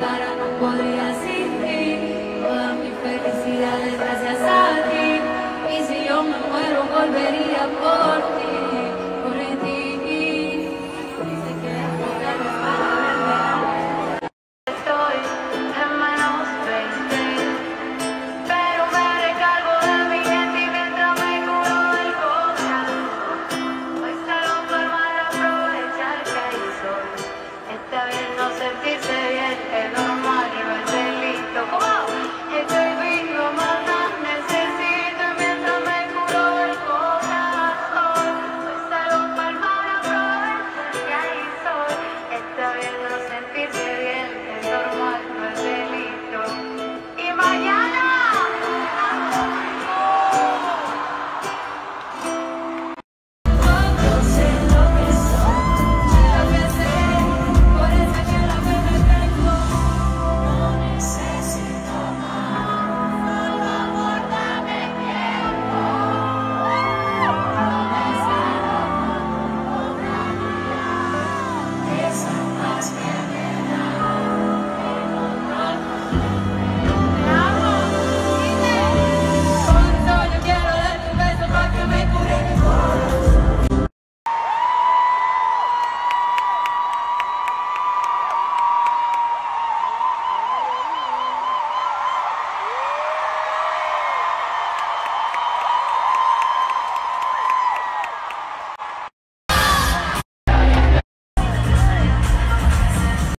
para no podría sin ti. Toda mi felicidad es gracias a ti. Y si yo me muero, volvería por ti.